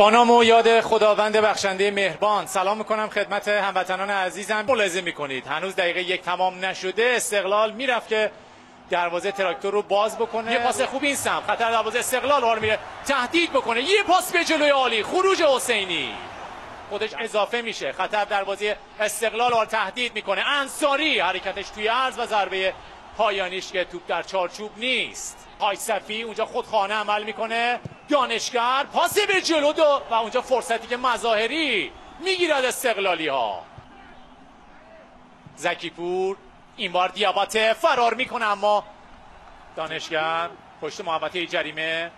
با نام و یاد خداوند بخشنده مهربان. سلام می‌کنم خدمت هموطنان عزیزم. ملاحظه می‌کنید هنوز دقیقه یک تمام نشده. استقلال می‌رفت که دروازه تراکتور رو باز بکنه. یه پاس خوب این سم خطر دروازه استقلال رو میره تهدید بکنه. یه پاس به جلوی عالی. خروج حسینی. خودش اضافه میشه. خطر دروازه استقلال رو تهدید می‌کنه. انصاری حرکتش توی عرض و ضربه پایانیش که توپ در چارچوب نیست. های صفی اونجا خود خانه عمل می‌کنه. دانشگر پاس به جلو دو و اونجا فرصتی که مظاهری می‌گیرد استقلالی ها زکیپور این بار دیاباته فرار می‌کنه اما دانشگر پشت محبته جریمه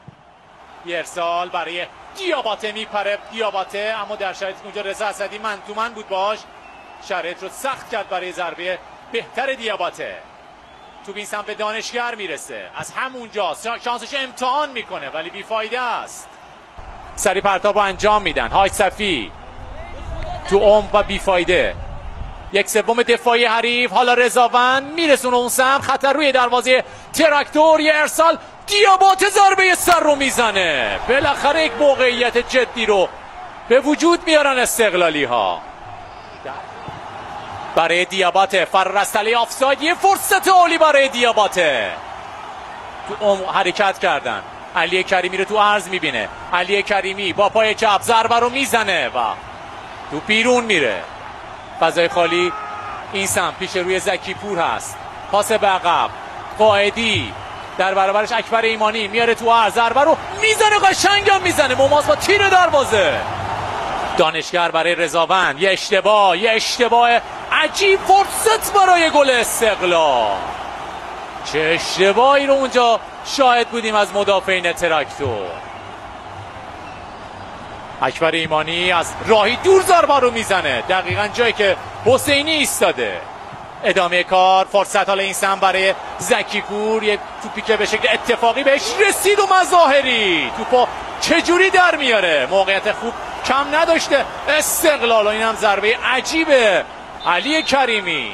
یه ارسال برای دیاباته میپره. دیاباته اما در شرایطی که اونجا رضا اسدی من تو من بود باش شرایط رو سخت کرد برای ضربه بهتر دیاباته تو این سمت به دانشگر می‌رسه. از همونجا. شانسش امتحان می‌کنه ولی بیفایده است. سری پرتاب انجام میدن. های صفی. تو عمق و بیفایده. یک سوم دفاعی حریف. حالا رضاوند میرسونه اون سم خطر روی دروازه تراکتور. یه ارسال. دیابات ضربه سر رو می‌زنه. بالاخره یک موقعیت جدی رو به وجود میارن استقلالی ها برای دیاباته فررستلی آفساید یه فرصت عالی برای دیاباته تو حرکت کردن. علی کریمی رو تو عرض می‌بینه. علی کریمی با پای چپ ضربه رو می‌زنه و تو بیرون میره. فضای خالی این سم پیش روی زکی پور هست. پاس به عقب. قائدی در برابرش اکبر ایمانی میاره تو عرض. ضربه رو می‌زنه قشنگم می‌زنه. مماس با تیر دروازه. دانشگر برای رضاوند. یه اشتباه یه اشتباه عجیب فرصت برای گل استقلال. چه اشتباهی رو اونجا شاهد بودیم از مدافعین تراکتور. اکبر ایمانی از راهی دور ضربه رو می‌زنه. دقیقا جایی که حسینی ایستاده. ادامه کار فرصت حالا این سم برای زکیپور یه توپی که به شکل اتفاقی بهش رسید و مظاهری. توپا چجوری در میاره؟ موقعیت خوب کم نداشته. استقلال و این هم ضربه عجیبه. علی کریمی.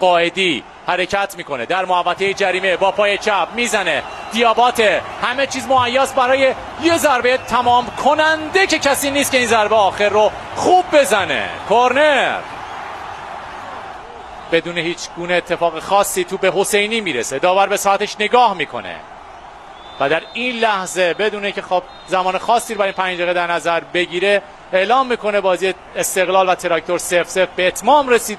قائدی حرکت می‌کنه. در محوطه جریمه با پای چپ می‌زنه. دیابات همه چیز مهیاس برای یه ضربه تمام کننده که کسی نیست که این ضربه آخر رو خوب بزنه. کورنر. بدون هیچ گونه اتفاق خاصی تو به حسینی می‌رسه. داور به ساعتش نگاه می‌کنه. و در این لحظه بدونه که خب زمان خاصی برای پنج دقیقه در نظر بگیره اعلام می‌کنه بازی استقلال و تراکتور سف سف به اتمام رسید